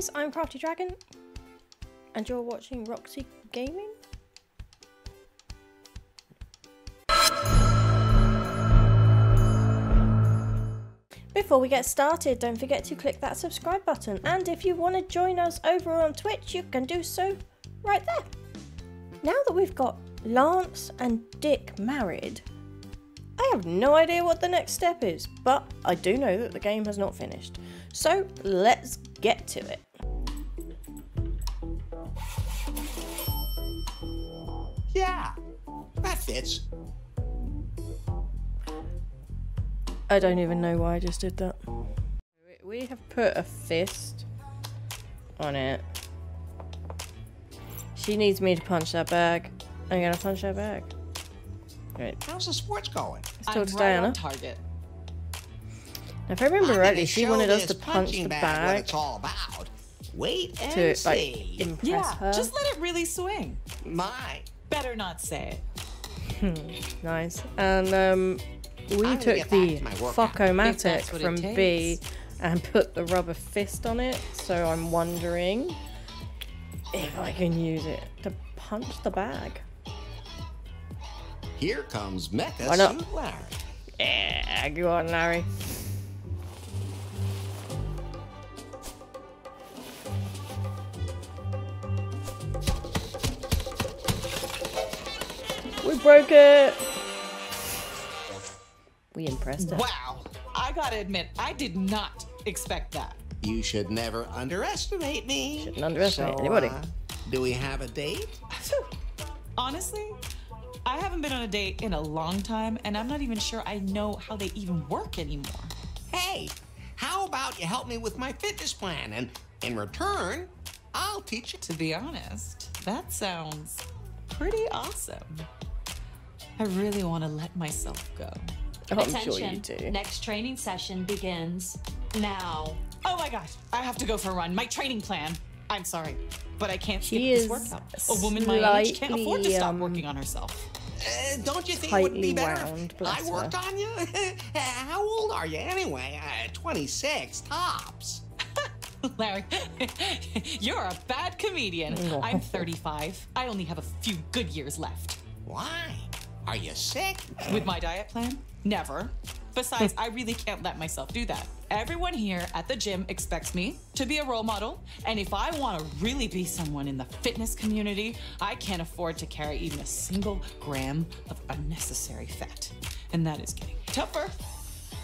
guys, I'm Crafty Dragon, and you're watching Roxy Gaming. Before we get started, don't forget to click that subscribe button, and if you want to join us over on Twitch, you can do so right there. Now that we've got Lance and Dick married, I have no idea what the next step is, but I do know that the game has not finished. So let's get to it. Yeah, that fits. I don't even know why I just did that. We have put a fist on it. She needs me to punch that bag. I'm gonna punch that bag. Right. How's the sports going? Let's talk I'm to right Diana. on target. Now, if I remember I'm rightly, she wanted us to punch the bag what it's all about. Wait and to like see. impress Yeah, her. just let it really swing. My, Better not say it. Nice. And um, we gonna took the to my workout. If Focomatic that's what it from B and put the rubber fist on it. So I'm wondering if I can use it to punch the bag. here comes Mecha Why not? Suit Larry. Yeah, go on, Larry. Broke it. We impressed her. Wow. I gotta admit, I did not expect that. You should never underestimate me. Shouldn't underestimate So, anybody. uh, do we have a date? Honestly, I haven't been on a date in a long time, and I'm not even sure I know how they even work anymore. Hey, how about you help me with my fitness plan, and in return, I'll teach you. To be honest, that sounds pretty awesome. I really want to let myself go. I'm Attention. sure you do. Next training session begins now. Oh my gosh, I have to go for a run. My training plan. I'm sorry, but I can't skip this workout. A woman my age can't afford to stop um, working on herself. Uh, don't you think it would be better wound, if I worked her. on you? How old are you anyway? Uh, 26 tops. Larry, you're a bad comedian. I'm 35. I only have a few good years left. Why? Are you sick? With my diet plan? Never. Besides, I really can't let myself do that. Everyone here at the gym expects me to be a role model, and if I want to really be someone in the fitness community, I can't afford to carry even a single gram of unnecessary fat. And that is getting tougher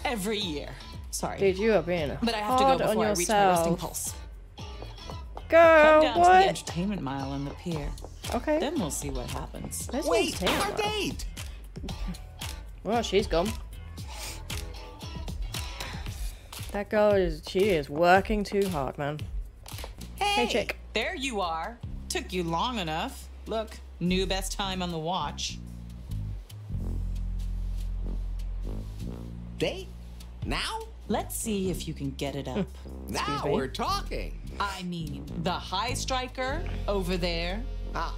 every year. Sorry. Dude, you are being but I have to hard go on before I reach my resting pulse. Girl, Come down to the entertainment mile on the pier. Okay. Then we'll see what happens. Where's the Wait, our date. Well, she's gone. That girl is, she is working too hard, man. Hey, chick. There you are. Took you long enough. Look, new best time on the watch. Date? Now? Let's see if you can get it up. Hmm. Now me? we're talking. I mean, the high striker over there. Oh.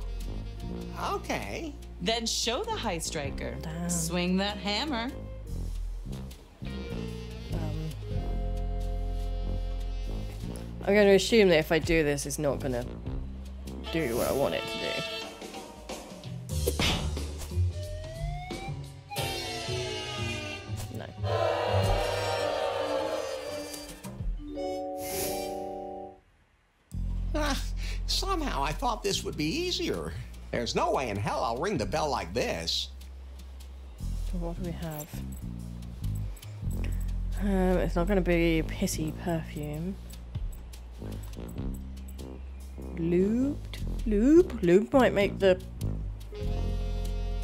Okay. Then show the high striker. Damn. Swing that hammer. Um, I'm going to assume that if I do this, it's not going to do what I want it to thought this would be easier. There's no way in hell I'll ring the bell like this. So what do we have? Um, it's not going to be pissy perfume. Lubed? Lube? Lube might make the...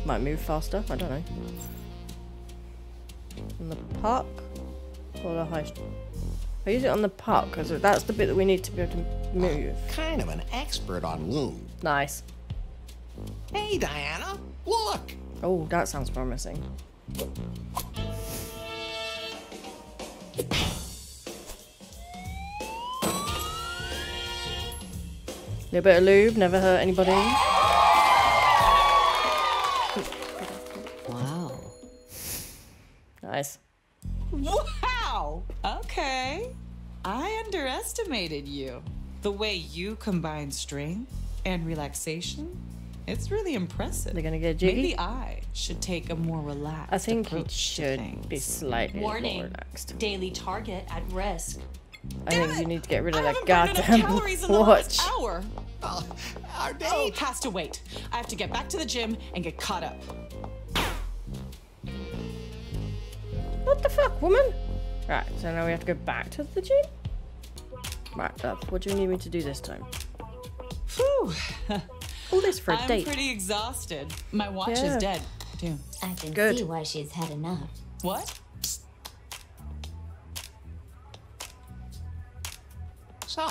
Might move faster, I don't know. On the puck? Or the high... I use it on the puck, because that's the bit that we need to be able to move. Kind of an expert on lube. Nice. Hey, Diana, look. Oh, that sounds promising. Little bit of lube, never hurt anybody. Underestimated you. The way you combine strength and relaxation, it's really impressive. They're gonna get jiggy? Maybe I should take a more relaxed I think you approach to should be things. slightly more relaxed. Daily target at risk. I think you need to get rid of I that haven't goddamn calories in the watch. last hour. Uh, our date. Oh, has to wait. I have to get back to the gym and get caught up. What the fuck, woman? Right, so now we have to go back to the gym? Right, love, what do you need me to do this time? Whew. All this for a I'm date. pretty exhausted. My watch Yeah. is dead, too. I can Good. see why she's had enough. What? So,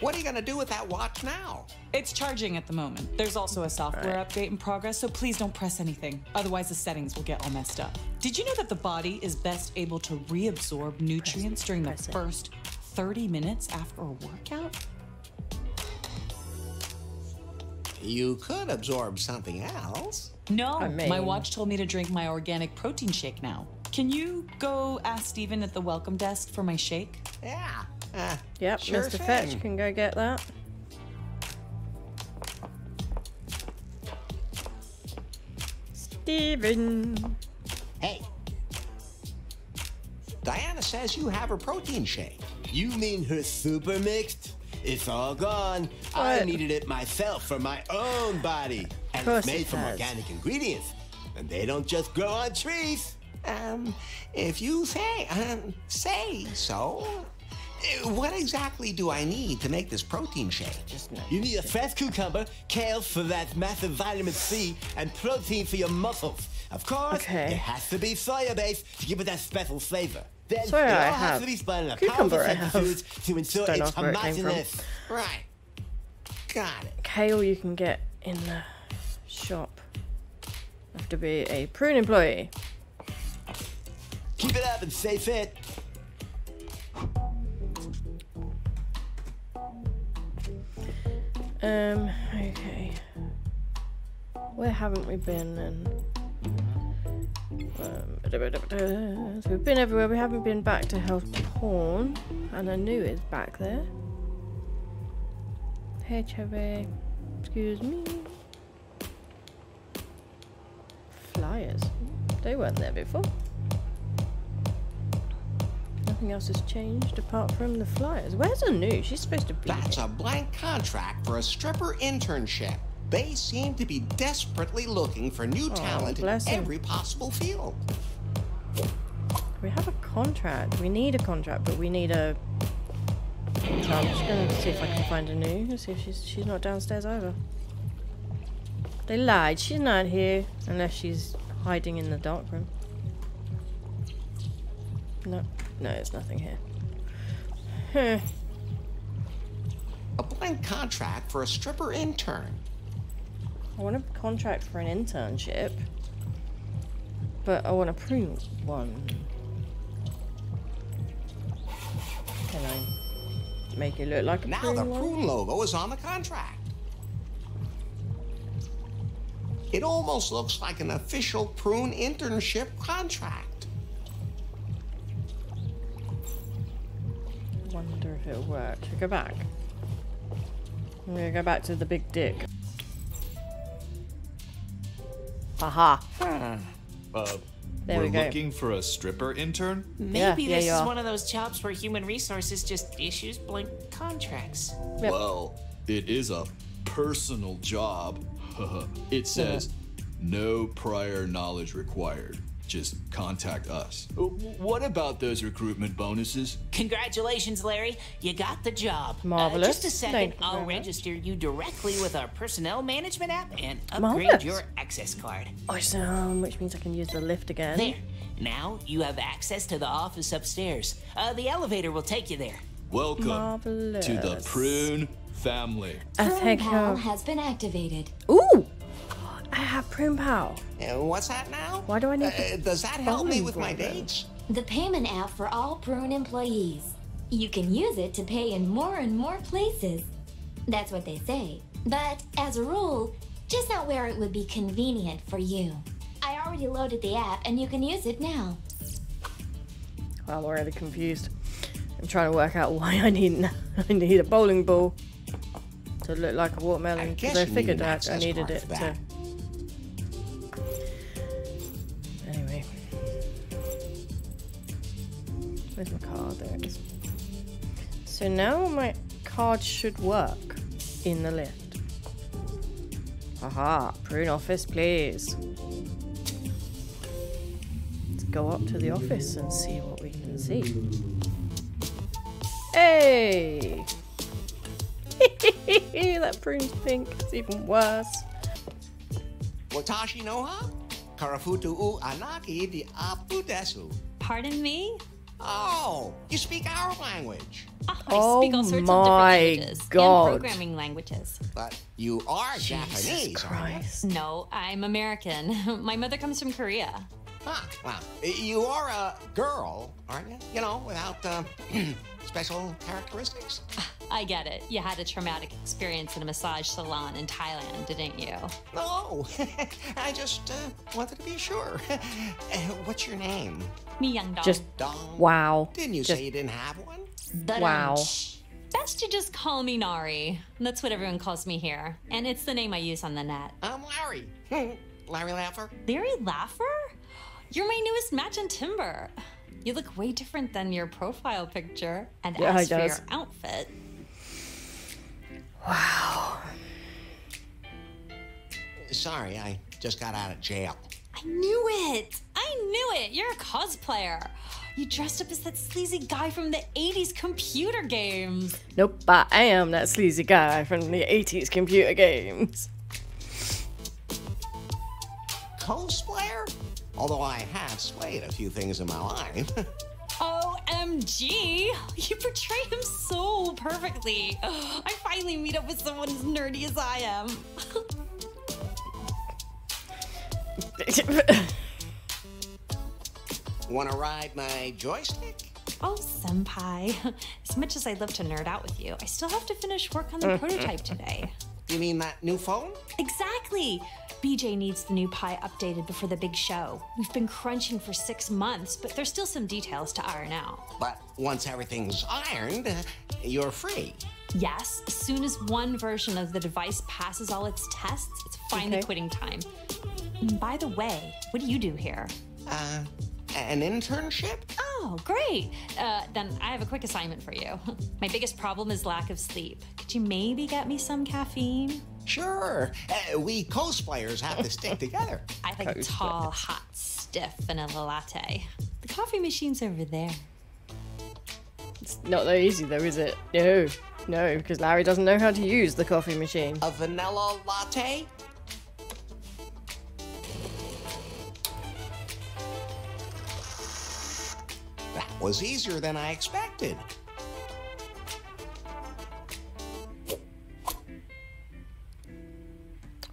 what are you gonna do with that watch now? It's charging at the moment. There's also a software update in progress, so please don't press anything. Otherwise, the settings will get all messed up. Did you know that the body is best able to reabsorb nutrients during the it. first 30 minutes after a workout? You could absorb something else. No, I my watch told me to drink my organic protein shake now. Can you go ask Steven at the welcome desk for my shake? Yeah. Uh, Yep, Sure Mr. Fetch thing. can go get that. Steven. hey. Diana says you have a protein shake. You mean her super mixed? It's all gone. I needed it myself for my own body. And it's made it from has. organic ingredients. And they don't just grow on trees. Um, if you say, um, say so. Uh, What exactly do I need to make this protein shake? You need a fresh cucumber, kale for that massive vitamin C, and protein for your muscles. Of course, Okay. it has to be soya based to give it that special flavor. Then Soya I have. to be spun in a Cucumber I have. to ensure Don't its know where it came from. Right. Got it. Kale you can get in the shop. Have to be a prune employee. Keep it up and stay fit. Um, okay. Where haven't we been then? Um, so we've been everywhere. We haven't been back to Health Porn. And I knew it's back there. HIV. Excuse me. Flyers. They weren't there before. Nothing else has changed apart from the flyers. Where's Anu? She's supposed to be That's here. a blank contract for a stripper internship. They seem to be desperately looking for new oh, talent in every possible field. We have a contract. We need a contract, but we need a. So I'm just gonna see if I can find a new. See if she's she's not downstairs either. They lied. She's not here unless she's hiding in the dark room. No, no, there's nothing here. Huh. A blank contract for a stripper intern. I want a contract for an internship, but I want a prune one. Make it look like a Now the prune logo is on the contract. It almost looks like an official prune internship contract. Wonder if it'll work. Should we go back? I'm gonna go back to the big dick. Aha! Uh, There we're we go. looking for a stripper intern? Maybe yeah, this you is one of those jobs where human resources just issues blank contracts. Yep. Well, it is a personal job. it says no prior knowledge required. Just contact us. Uh, What about those recruitment bonuses? Congratulations, Larry. You got the job. Uh, Marvelous. just a second, Thank you I'll very register you directly with our personnel management app and upgrade Marvelous. your access card. Awesome, which means I can use the lift again. There. Now you have access to the office upstairs. Uh, the elevator will take you there. Welcome Marvelous. to the Prune family. I Prune think. Pal Uh, has been activated. ooh! I have prune pal. Uh, what's that now? Why do I need Uh, the does that help me with my number? dates? The payment app for all Prune employees. You can use it to pay in more and more places. That's what they say. But as a rule, just not where it would be convenient for you. I already loaded the app and you can use it now. Well, I'm already confused. I'm trying to work out why I need I need a bowling ball to look like a watermelon I because guess I figured an I, I needed it for to. Where's my card? There it is. So now my card should work in the lift. Haha, prune office, please. Let's go up to the office and see what we can see. Hey! that prune's pink. It's even worse. Watashi noha? Karafutu u anaki di apu desu. Pardon me? Oh, you speak our language. Ah, I Oh speak all sorts of different languages God. and programming languages. But you are Jesus Japanese, aren't? Christ. No, I'm American. My mother comes from Korea. Ah, well, you are a girl, aren't you? You know, without uh, special characteristics. I get it. You had a traumatic experience in a massage salon in Thailand, didn't you? No, I just uh, wanted to be sure. Uh, what's your name? Me young dog. Just Dong. wow. Didn't you Just say you didn't have one? wow. Best you just call me Nari. That's what everyone calls me here. And it's the name I use on the net. I'm Larry. Larry Laffer. Larry Laffer? You're my newest match in Timber. You look way different than your profile picture. And Yeah, as for does. your outfit, Sorry, I just got out of jail. I knew it! I knew it! You're a cosplayer. You dressed up as that sleazy guy from the 80s computer games. Nope, I am that sleazy guy from the 80s computer games. Cosplayer? Although I have slayed a few things in my life. OMG! You portray him so perfectly. I finally meet up with someone as nerdy as I am. Want to ride my joystick? Oh, Senpai. As much as I'd love to nerd out with you, I still have to finish work on the prototype today. You mean that new phone? Exactly! BJ needs the new Pi updated before the big show. We've been crunching for six months, but there's still some details to iron out. But once everything's ironed, uh, you're free. Yes, as soon as one version of the device passes all its tests, it's finally Okay. quitting time. And by the way, what do you do here? Uh, an internship? Oh, great. Uh, then I have a quick assignment for you. My biggest problem is lack of sleep. Could you maybe get me some caffeine? Sure. Uh, we cosplayers have to stick together. I like a tall, hot, stiff vanilla latte. The coffee machine's over there. It's not that easy though, is it? No, no, because Larry doesn't know how to use the coffee machine. A vanilla latte? That was easier than I expected.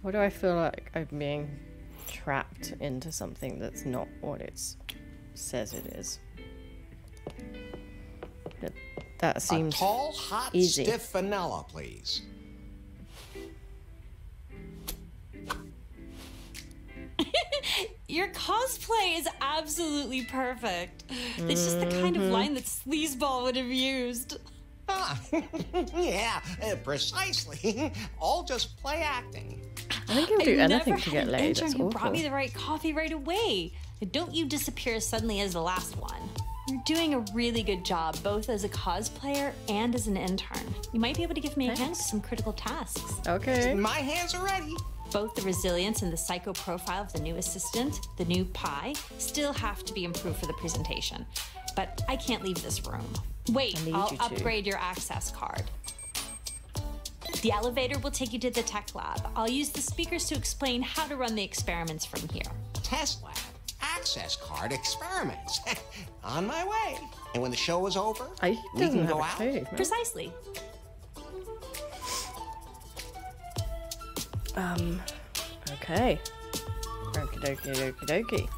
Why do I feel like I'm being trapped into something that's not what it says it is? That, that A seems tall, hot, easy. stiff vanilla, please. Your cosplay is absolutely perfect. It's just the kind of line that Sleazeball would have used. Ah, yeah, uh, precisely. All just play acting. I think he'll do I anything never to had get an laid. intern That's who awful. brought me the right coffee right away. Don't you disappear as suddenly as the last one. You're doing a really good job, both as a cosplayer and as an intern. You might be able to give me a hand with some critical tasks. Okay. My hands are ready. Both the resilience and the psycho profile of the new assistant, the new Pi, still have to be improved for the presentation. But I can't leave this room. Wait, I need I'll you to. upgrade your access card. The elevator will take you to the tech lab. I'll use the speakers to explain how to run the experiments from here. Test lab, access card, experiments. On my way. And when the show is over, I, he we doesn't can have go a out. clue. Precisely. Um. Okay. Okie dokie dokie dokie.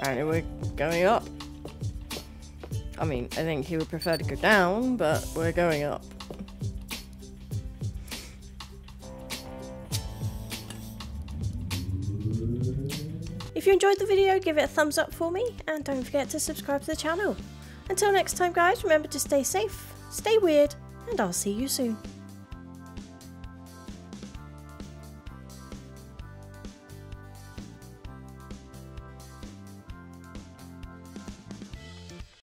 Apparently we're going up. I mean, I think he would prefer to go down, but we're going up. If you enjoyed the video, give it a thumbs up for me, and don't forget to subscribe to the channel. Until next time guys, remember to stay safe, stay weird, and I'll see you soon.